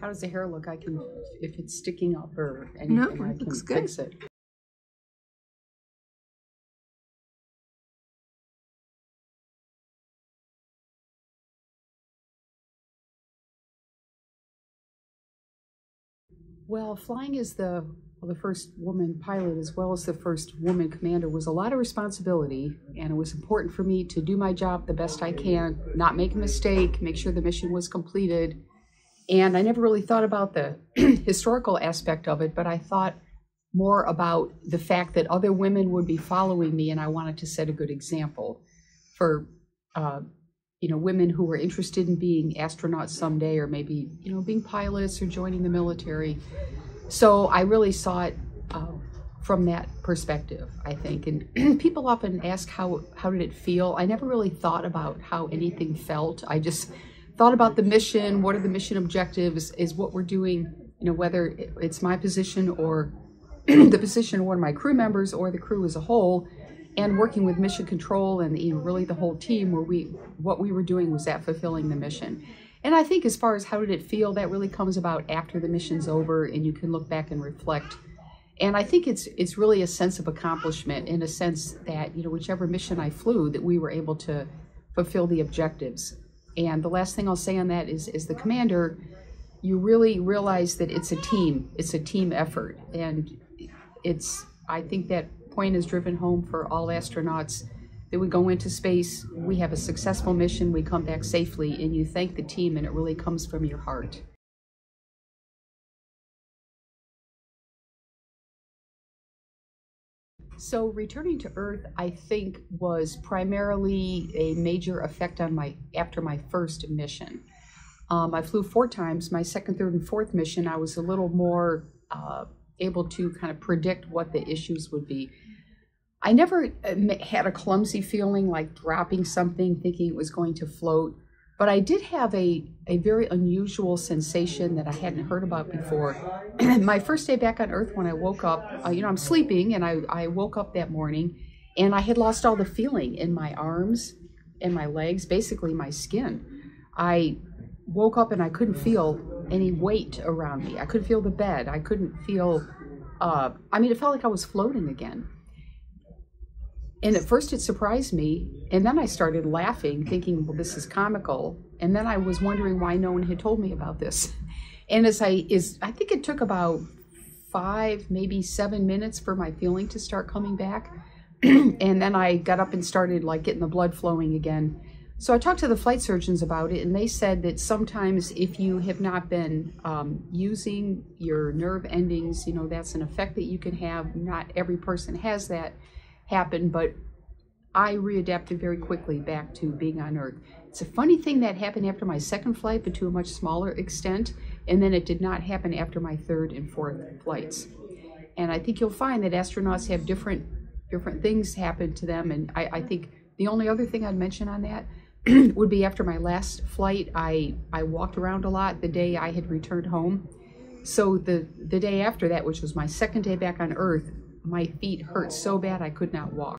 How does the hair look? I can, if it's sticking up or anything, No, I it can looks good. fix it. Well, flying as the well, the first woman pilot as well as the first woman commander was a lot of responsibility, and it was important for me to do my job the best I can, not make a mistake, make sure the mission was completed. And I never really thought about the historical aspect of it, but I thought more about the fact that other women would be following me, and I wanted to set a good example for uh, you know women who were interested in being astronauts someday, or maybe you know being pilots or joining the military. So I really saw it uh, from that perspective, I think. And people often ask how how did it feel. I never really thought about how anything felt. I just thought about the mission. What are the mission objectives? Is what we're doing. You know, whether it's my position or the position of one of my crew members or the crew as a whole, and working with mission control and you know really the whole team, where we what we were doing was that fulfilling the mission. And I think as far as how did it feel, that really comes about after the mission's over, and you can look back and reflect. And I think it's it's really a sense of accomplishment in a sense that you know whichever mission I flew, that we were able to fulfill the objectives. And the last thing I'll say on that is, as the commander, you really realize that it's a team, it's a team effort, and it's I think that point is driven home for all astronauts that we go into space, we have a successful mission, we come back safely, and you thank the team, and it really comes from your heart. So returning to Earth, I think, was primarily a major effect on my after my first mission. Um, I flew four times. My second, third, and fourth mission, I was a little more uh, able to kind of predict what the issues would be. I never uh, had a clumsy feeling like dropping something, thinking it was going to float. But I did have a, a very unusual sensation that I hadn't heard about before. My first day back on Earth, when I woke up, uh, you know, I'm sleeping, and I, I woke up that morning, and I had lost all the feeling in my arms and my legs, basically my skin. I woke up and I couldn't feel any weight around me. I couldn't feel the bed. I couldn't feel, uh, I mean, it felt like I was floating again. And at first it surprised me, and then I started laughing, thinking, well, this is comical. And then I was wondering why no one had told me about this. And as I is I think it took about five, maybe seven minutes for my feeling to start coming back. and then I got up and started like getting the blood flowing again. So I talked to the flight surgeons about it, and they said that sometimes if you have not been um, using your nerve endings, you know, that's an effect that you can have. Not every person has that happen, but I readapted very quickly back to being on Earth. It's a funny thing that happened after my second flight, but to a much smaller extent, and then it did not happen after my third and fourth flights. And I think you'll find that astronauts have different different things happen to them, and I, I think the only other thing I'd mention on that would be after my last flight, I, I walked around a lot the day I had returned home. So the, the day after that, which was my second day back on Earth, my feet hurt so bad I could not walk.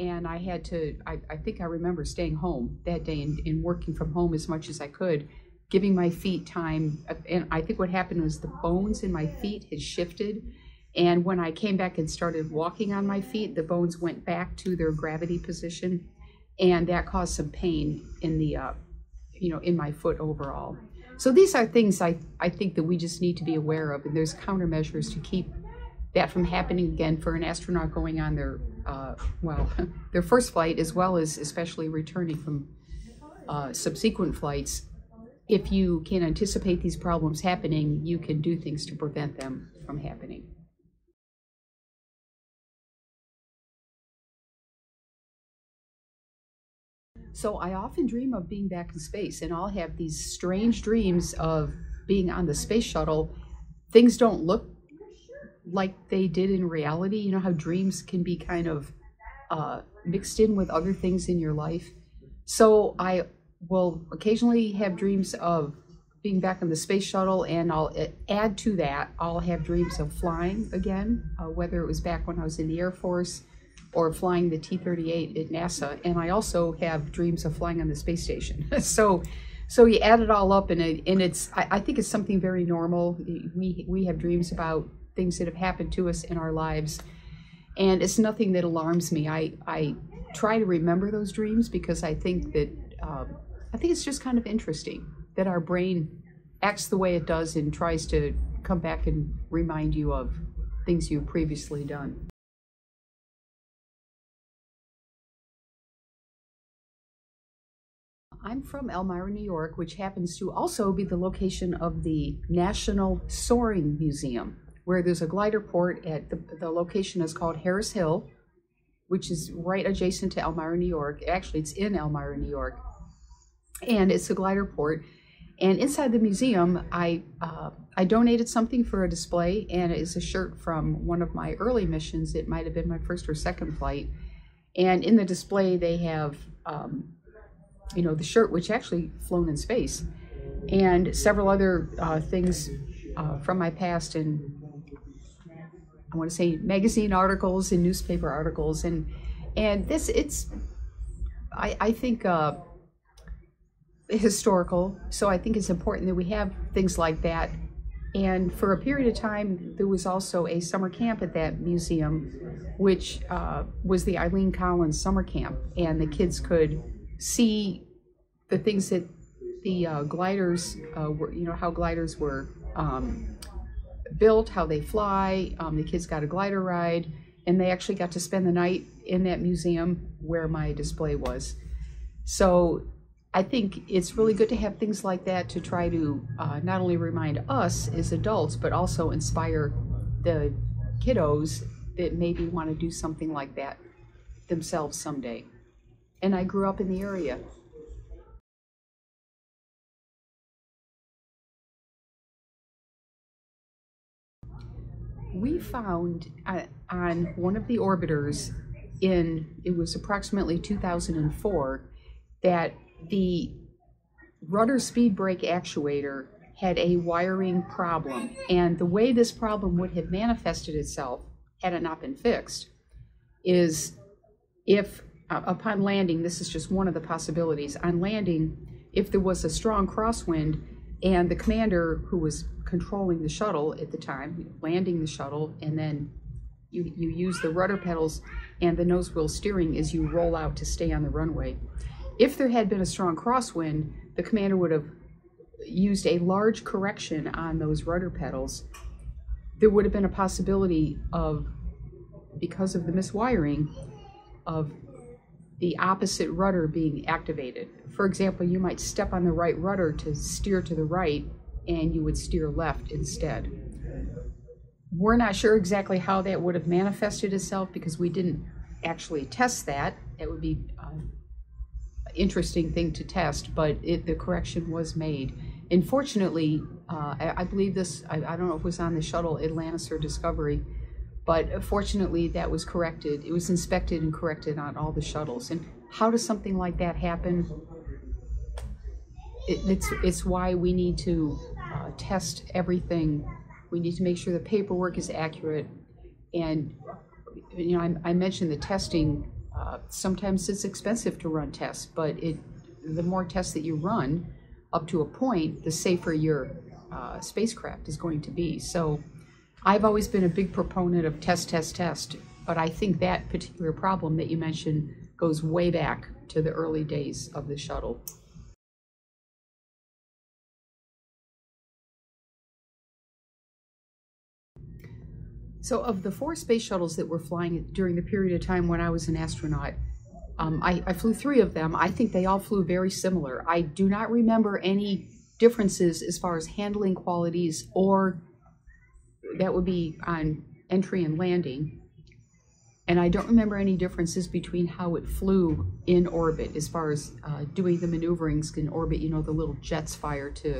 And I had to, I, I think I remember staying home that day and, and working from home as much as I could, giving my feet time. And I think what happened was the bones in my feet had shifted. And when I came back and started walking on my feet, the bones went back to their gravity position and that caused some pain in the uh, you know in my foot overall so these are things I, I think that we just need to be aware of and there's countermeasures to keep that from happening again for an astronaut going on their uh, well their first flight as well as especially returning from uh, subsequent flights if you can anticipate these problems happening you can do things to prevent them from happening So I often dream of being back in space, and I'll have these strange dreams of being on the space shuttle. Things don't look like they did in reality. You know how dreams can be kind of uh, mixed in with other things in your life. So I will occasionally have dreams of being back on the space shuttle, and I'll add to that, I'll have dreams of flying again, uh, whether it was back when I was in the Air Force or flying the T 38 at NASA. And I also have dreams of flying on the space station. so So you add it all up, and it, and it's I, I think it's something very normal. We we have dreams about things that have happened to us in our lives, and it's nothing that alarms me. I I try to remember those dreams because I think that um, I think it's just kind of interesting that our brain acts the way it does and tries to come back and remind you of things you've previously done. I'm from Elmira, New York, which happens to also be the location of the National Soaring Museum, where there's a glider port at the, the location is called Harris Hill, which is right adjacent to Elmira, New York. Actually, it's in Elmira, New York. And it's a glider port. And inside the museum, I uh, I donated something for a display, and it is a shirt from one of my early missions. It might have been my first or second flight. And in the display, they have um, you know, the shirt, which actually flown in space, and several other uh, things uh, from my past and I want to say magazine articles and newspaper articles and and this it's I, I think uh, historical so I think it's important that we have things like that. And for a period of time there was also a summer camp at that museum which uh, was the Eileen Collins summer camp. And the kids could see the things that the uh, gliders uh, were, you know, how gliders were um, built, how they fly. Um, the kids got a glider ride, and they actually got to spend the night in that museum where my display was. So I think it's really good to have things like that to try to uh, not only remind us as adults, but also inspire the kiddos that maybe want to do something like that themselves someday and I grew up in the area. We found uh, on one of the orbiters in, it was approximately 2004, that the rudder speed brake actuator had a wiring problem. And the way this problem would have manifested itself, had it not been fixed, is if uh, upon landing, this is just one of the possibilities. On landing, if there was a strong crosswind and the commander who was controlling the shuttle at the time, landing the shuttle, and then you, you use the rudder pedals and the nose wheel steering as you roll out to stay on the runway. If there had been a strong crosswind, the commander would have used a large correction on those rudder pedals. There would have been a possibility of, because of the miswiring, of the opposite rudder being activated. For example, you might step on the right rudder to steer to the right and you would steer left instead. We're not sure exactly how that would have manifested itself because we didn't actually test that. It would be an interesting thing to test, but it, the correction was made. And fortunately, uh, I, I, believe this, I, I don't know if it was on the shuttle Atlantis or Discovery, but fortunately, that was corrected. It was inspected and corrected on all the shuttles. And how does something like that happen? It, it's, it's why we need to uh, test everything. We need to make sure the paperwork is accurate. And, you know, I, I mentioned the testing. Uh, sometimes it's expensive to run tests, but it, the more tests that you run, up to a point, the safer your uh, spacecraft is going to be. So I've always been a big proponent of test, test, test, but I think that particular problem that you mentioned goes way back to the early days of the shuttle. So of the four space shuttles that were flying during the period of time when I was an astronaut, um, I, I, flew three of them. I think they all flew very similar. I do not remember any differences as far as handling qualities or that would be on entry and landing. And I don't remember any differences between how it flew in orbit as far as uh, doing the maneuverings in orbit, you know, the little jets fire to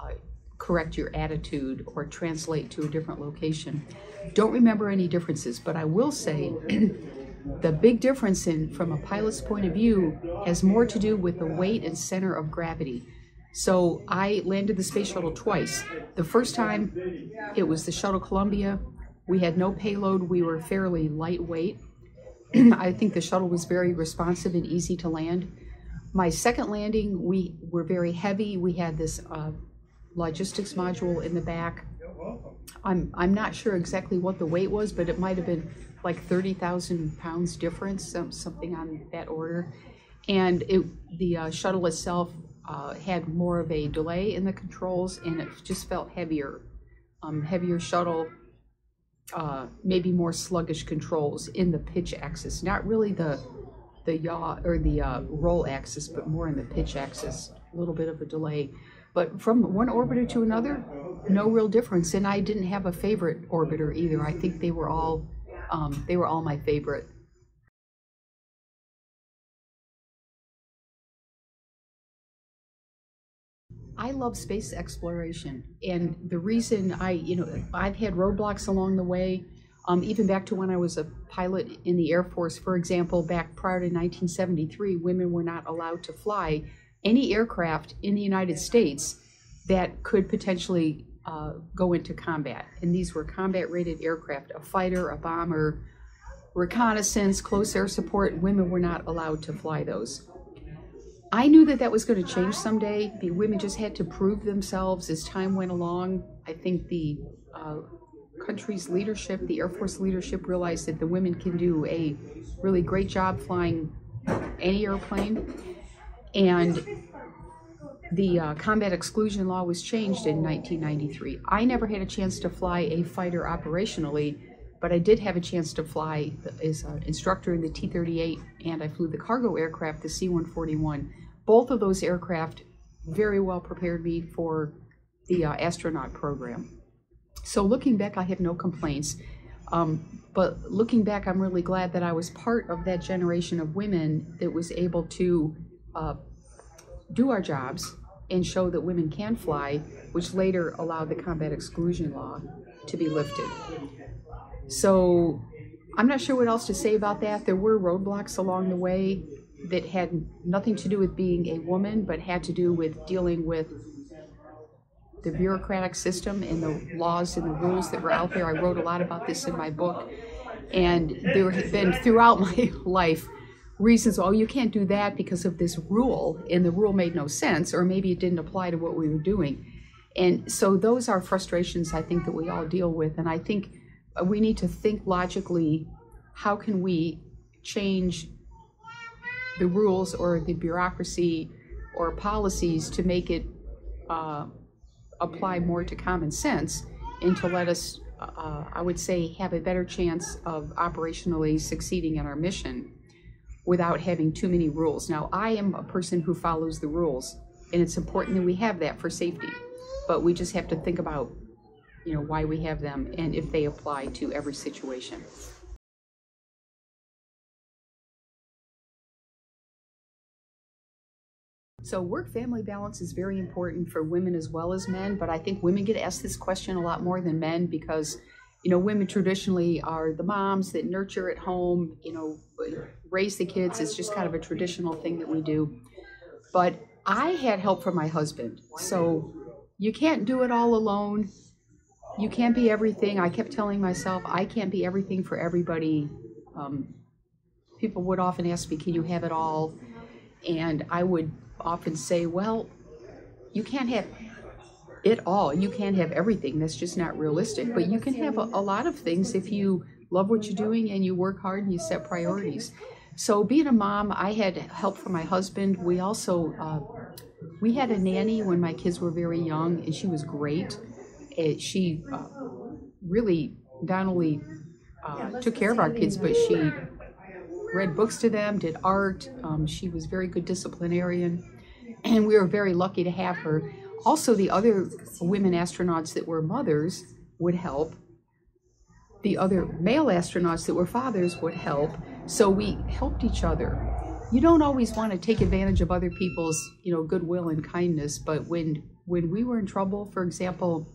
uh, correct your attitude or translate to a different location. Don't remember any differences, but I will say the big difference in from a pilot's point of view has more to do with the weight and center of gravity. So I landed the space shuttle twice. The first time it was the shuttle Columbia. We had no payload. We were fairly lightweight. I think the shuttle was very responsive and easy to land. My second landing, we were very heavy. We had this uh, logistics module in the back. I'm, I'm not sure exactly what the weight was, but it might have been like 30,000 pounds difference, something on that order. And it, the uh, shuttle itself uh, had more of a delay in the controls and it just felt heavier. Um, heavier shuttle, uh, maybe more sluggish controls in the pitch axis, not really the the yaw or the uh, roll axis, but more in the pitch axis. A little bit of a delay, but from one orbiter to another, no real difference. And I didn't have a favorite orbiter either. I think they were all um, they were all my favorite. I love space exploration, and the reason I, you know, I've had roadblocks along the way, um, even back to when I was a pilot in the Air Force, for example, back prior to 1973, women were not allowed to fly any aircraft in the United States that could potentially uh, go into combat. And these were combat rated aircraft, a fighter, a bomber, reconnaissance, close air support. Women were not allowed to fly those. I knew that that was going to change someday. The women just had to prove themselves as time went along. I think the uh, country's leadership, the Air Force leadership, realized that the women can do a really great job flying any airplane. And the uh, combat exclusion law was changed in 1993. I never had a chance to fly a fighter operationally, but I did have a chance to fly as an instructor in the T 38, and I flew the cargo aircraft, the C 141 both of those aircraft very well prepared me for the uh, astronaut program. So looking back, I have no complaints. Um, but looking back, I'm really glad that I was part of that generation of women that was able to uh, do our jobs and show that women can fly, which later allowed the combat exclusion law to be lifted. So I'm not sure what else to say about that. There were roadblocks along the way that had nothing to do with being a woman, but had to do with dealing with the bureaucratic system and the laws and the rules that were out there. I wrote a lot about this in my book. And there have been throughout my life reasons, oh, you can't do that because of this rule, and the rule made no sense, or maybe it didn't apply to what we were doing. And so those are frustrations I think that we all deal with. And I think we need to think logically how can we change the rules or the bureaucracy or policies to make it uh, apply more to common sense and to let us, uh, I would say, have a better chance of operationally succeeding in our mission without having too many rules. Now, I am a person who follows the rules, and it's important that we have that for safety. But we just have to think about, you know, why we have them and if they apply to every situation. So work family balance is very important for women as well as men, but I think women get asked this question a lot more than men because you know women traditionally are the moms that nurture at home, you know, raise the kids. It's just kind of a traditional thing that we do. But I had help from my husband. So you can't do it all alone. You can't be everything. I kept telling myself I can't be everything for everybody. Um, people would often ask me, "Can you have it all?" And I would often say, well, you can't have it all. You can't have everything. That's just not realistic. But you can have a, a, lot of things if you love what you're doing and you work hard and you set priorities. So being a mom, I had help from my husband. We also uh, we had a nanny when my kids were very young, and she was great. It, she uh, really not only uh, took care of our kids, but she read books to them, did art. Um, she was very good disciplinarian, and we were very lucky to have her. Also, the other women astronauts that were mothers would help. The other male astronauts that were fathers would help. So we helped each other. You don't always want to take advantage of other people's, you know, goodwill and kindness, but when when we were in trouble, for example,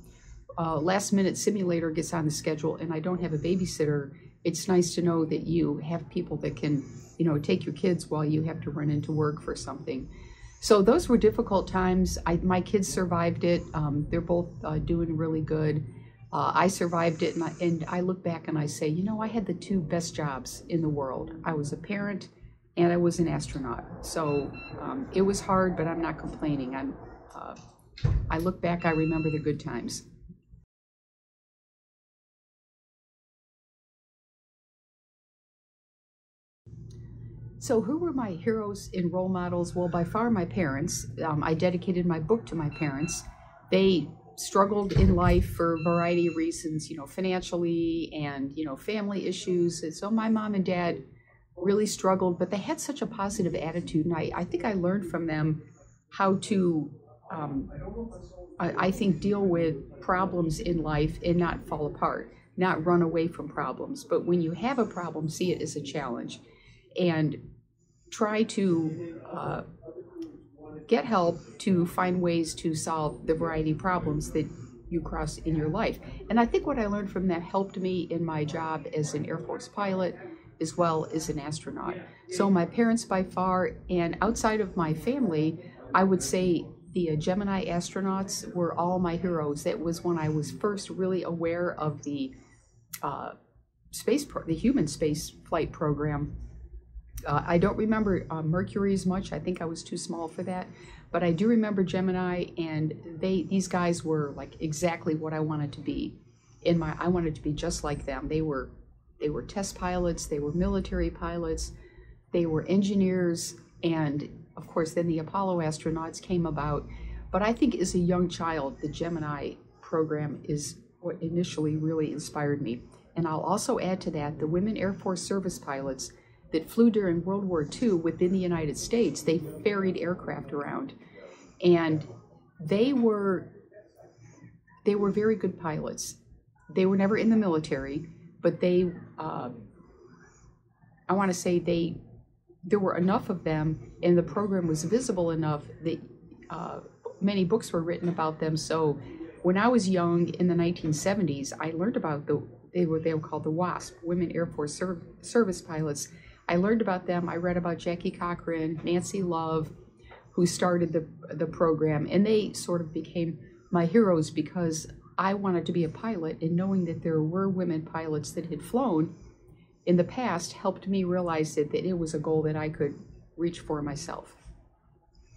uh, last minute simulator gets on the schedule and I don't have a babysitter it's nice to know that you have people that can, you know, take your kids while you have to run into work for something. So those were difficult times. I, my kids survived it. Um, they're both uh, doing really good. Uh, I survived it, and I, and I look back and I say, you know, I had the two best jobs in the world. I was a parent, and I was an astronaut. So um, it was hard, but I'm not complaining. I'm, uh, I look back, I remember the good times. So, who were my heroes and role models? Well, by far my parents. Um, I dedicated my book to my parents. They struggled in life for a variety of reasons, you know, financially and, you know, family issues. And so my mom and dad really struggled, but they had such a positive attitude. And I, I think I learned from them how to, um, I, I think, deal with problems in life and not fall apart, not run away from problems. But when you have a problem, see it as a challenge and try to uh, get help to find ways to solve the variety of problems that you cross in your life. And I think what I learned from that helped me in my job as an Air Force pilot as well as an astronaut. So my parents by far, and outside of my family, I would say the Gemini astronauts were all my heroes. That was when I was first really aware of the uh, space, the human space flight program uh, I don't remember uh, Mercury as much. I think I was too small for that. But I do remember Gemini, and they these guys were like exactly what I wanted to be. In my, I wanted to be just like them. They were, they were test pilots. They were military pilots. They were engineers, and of course, then the Apollo astronauts came about. But I think as a young child, the Gemini program is what initially really inspired me. And I'll also add to that the women Air Force service pilots that flew during World War II within the United States. They ferried aircraft around, and they were they were very good pilots. They were never in the military, but they uh, I want to say they there were enough of them, and the program was visible enough that uh, many books were written about them. So when I was young in the 1970s, I learned about the they were they were called the WASP, Women Air Force Serv- Service Pilots I learned about them. I read about Jackie Cochran, Nancy Love, who started the the program, and they sort of became my heroes because I wanted to be a pilot, and knowing that there were women pilots that had flown in the past helped me realize that, that it was a goal that I could reach for myself.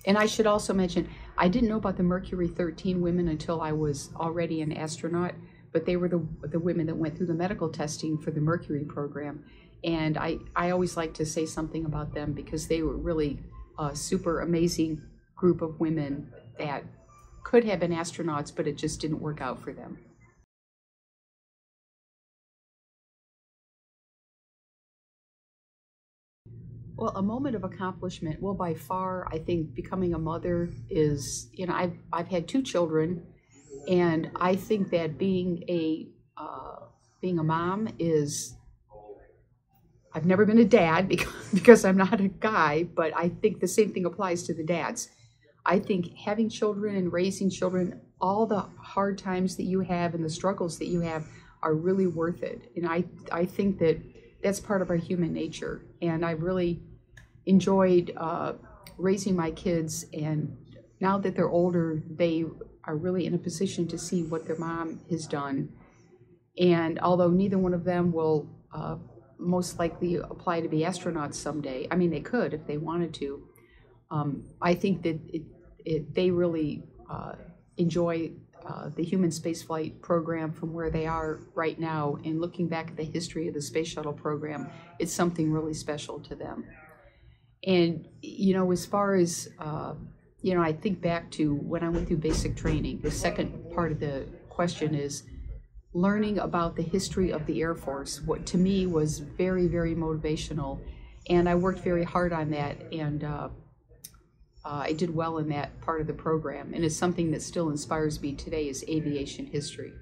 And I should also mention, I didn't know about the Mercury 13 women until I was already an astronaut, but they were the, the women that went through the medical testing for the Mercury program. And I, I always like to say something about them because they were really a super amazing group of women that could have been astronauts, but it just didn't work out for them. Well, a moment of accomplishment. Well, by far, I think becoming a mother is, you know, I've, I've had two children, and I think that being a uh, being a mom is I've never been a dad because, because I'm not a guy, but I think the same thing applies to the dads. I think having children and raising children, all the hard times that you have and the struggles that you have are really worth it. And I, I think that that's part of our human nature. And I really enjoyed uh, raising my kids. And now that they're older, they are really in a position to see what their mom has done. And although neither one of them will uh, most likely apply to be astronauts someday. I mean, they could if they wanted to. Um, I think that it, it, they really uh, enjoy uh, the human spaceflight program from where they are right now. And looking back at the history of the space shuttle program, it's something really special to them. And, you know, as far as, uh, you know, I think back to when I went through basic training, the second part of the question is, learning about the history of the Air Force, what to me was very, very motivational. And I worked very hard on that, and uh, uh, I did well in that part of the program. And it's something that still inspires me today is aviation history.